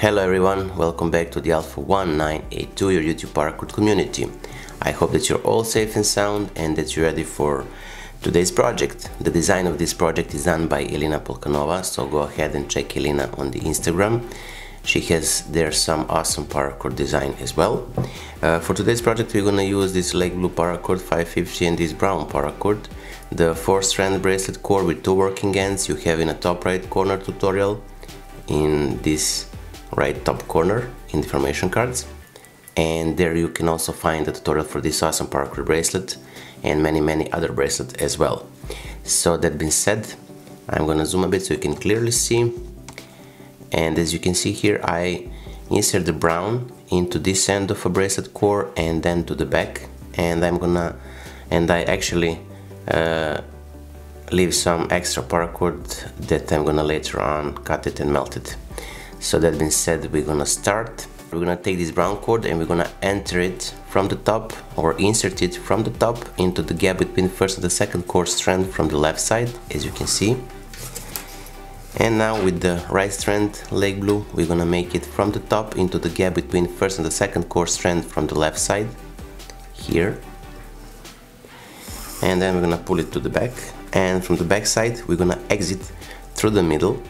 Hello everyone, welcome back to the Alpha 1982, your YouTube paracord community. I hope that you're all safe and sound and that you're ready for today's project. The design of this project is done by Elena Polkanova, so go ahead and check Elena on the Instagram. She has there some awesome paracord design as well. Uh, for today's project we're gonna use this light Blue paracord 550 and this brown paracord. The 4 strand bracelet core with two working ends you have in a top right corner tutorial in this right top corner in the information cards. And there you can also find the tutorial for this awesome paracord bracelet and many many other bracelets as well. So that being said I'm gonna zoom a bit so you can clearly see. And as you can see here I insert the brown into this end of a bracelet core and then to the back. And I'm gonna and I actually uh, leave some extra paracord that I'm gonna later on cut it and melt it so that being said we're gonna start. We're gonna take this brown cord and we're gonna enter it from the top or insert it from the top into the gap between first and the second core strand from the left side as you can see. And now with the right strand Lake Blue we're gonna make it from the top into the gap between first and the second core strand from the left side here. And then we're gonna pull it to the back. And from the back side we're gonna exit through the middle.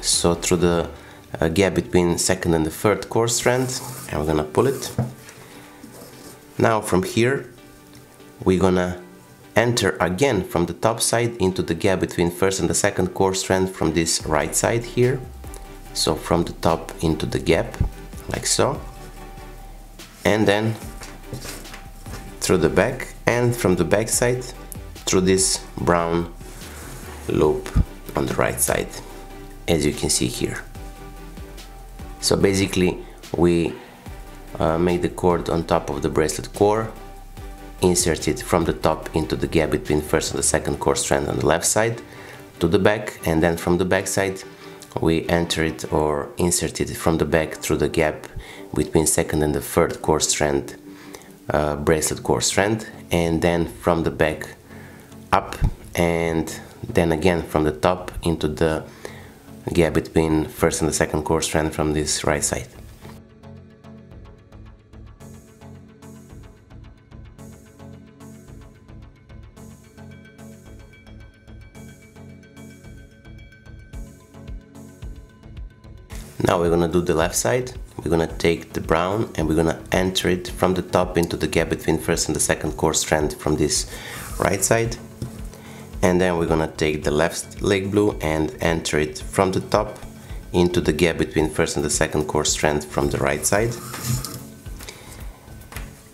So through the uh, gap between second and the third core strand and we're gonna pull it. Now from here we're gonna enter again from the top side into the gap between first and the second core strand from this right side here. So from the top into the gap like so. And then through the back and from the back side through this brown loop on the right side as you can see here so basically we uh, make the cord on top of the bracelet core insert it from the top into the gap between first and the second core strand on the left side to the back and then from the back side we enter it or insert it from the back through the gap between second and the third core strand uh, bracelet core strand and then from the back up and then again from the top into the gap between first and the second core strand from this right side. Now we're gonna do the left side. We're gonna take the brown and we're gonna enter it from the top into the gap between first and the second core strand from this right side. And then we're gonna take the left lake Blue and enter it from the top into the gap between first and the second core strand from the right side.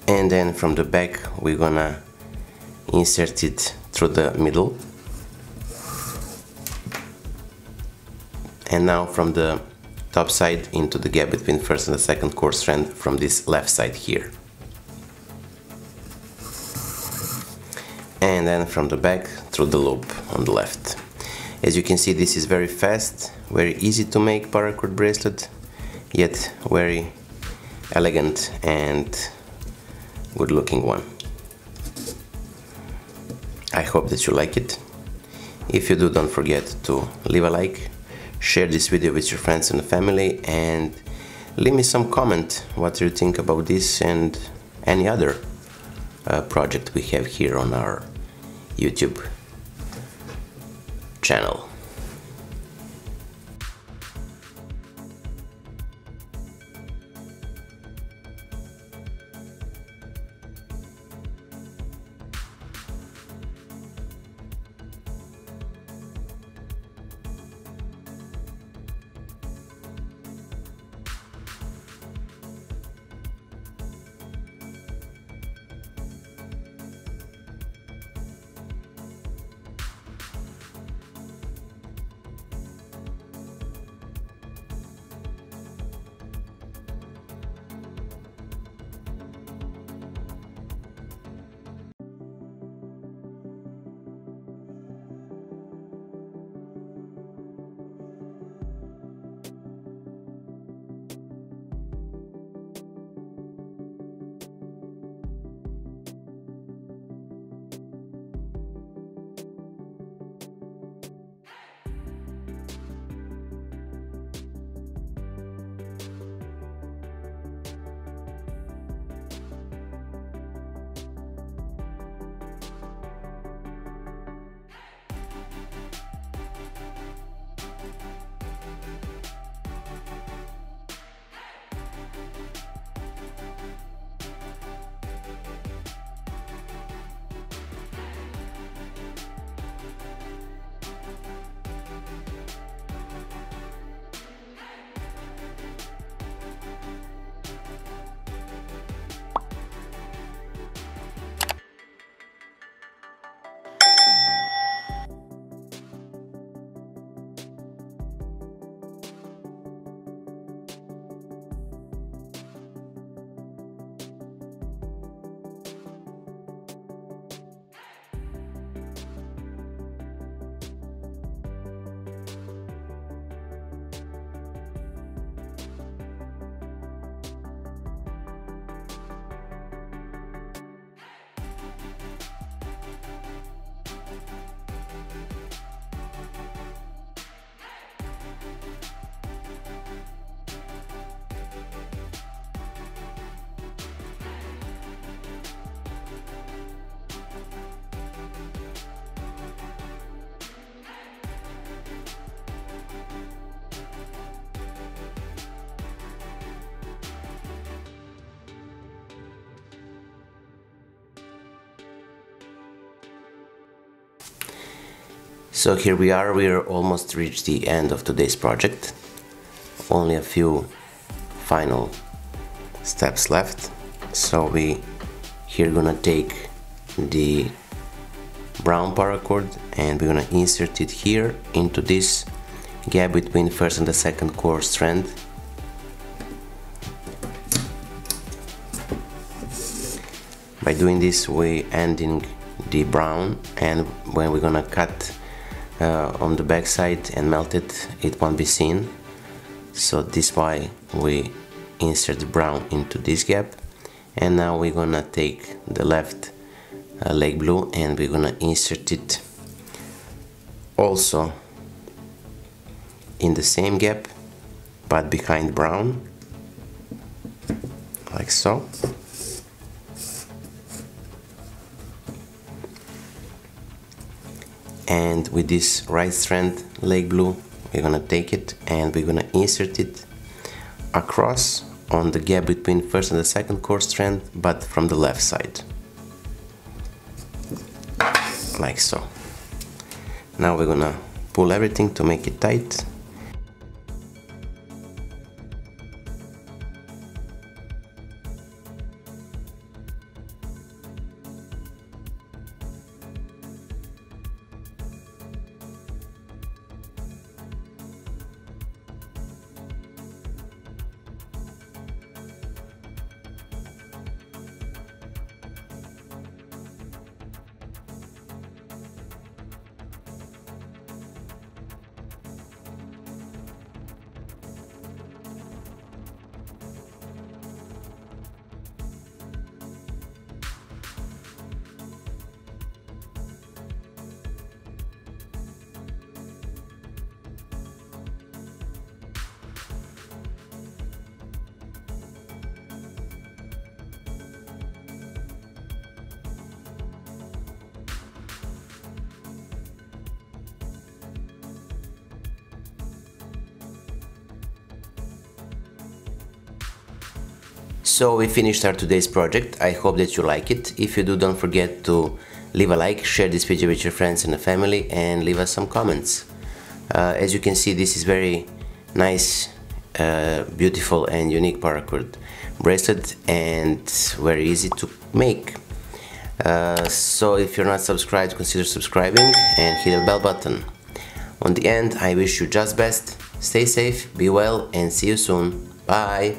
And then from the back we're gonna insert it through the middle. And now from the top side into the gap between first and the second core strand from this left side here. And then from the back through the loop on the left. As you can see this is very fast, very easy to make paracord bracelet, yet very elegant and good looking one. I hope that you like it. If you do, don't forget to leave a like, share this video with your friends and family and leave me some comment what you think about this and any other uh, project we have here on our YouTube channel. So here we are, we're almost reached the end of today's project. Only a few final steps left. So we here gonna take the brown paracord and we're gonna insert it here into this gap between first and the second core strand by doing this we ending the brown and when we're gonna cut uh, on the back side and melt it it won't be seen. So this why we insert the brown into this gap. And now we're gonna take the left uh, lake blue and we're gonna insert it also in the same gap but behind brown like so and with this right strand lake blue we're gonna take it and we're gonna insert it across on the gap between first and the second core strand but from the left side. Like so. Now we're gonna pull everything to make it tight So we finished our today's project. I hope that you like it. If you do, don't forget to leave a like, share this video with your friends and family, and leave us some comments. Uh, as you can see, this is very nice, uh, beautiful, and unique paracord bracelet, and very easy to make. Uh, so if you're not subscribed, consider subscribing and hit the bell button. On the end, I wish you just best. Stay safe, be well, and see you soon. Bye.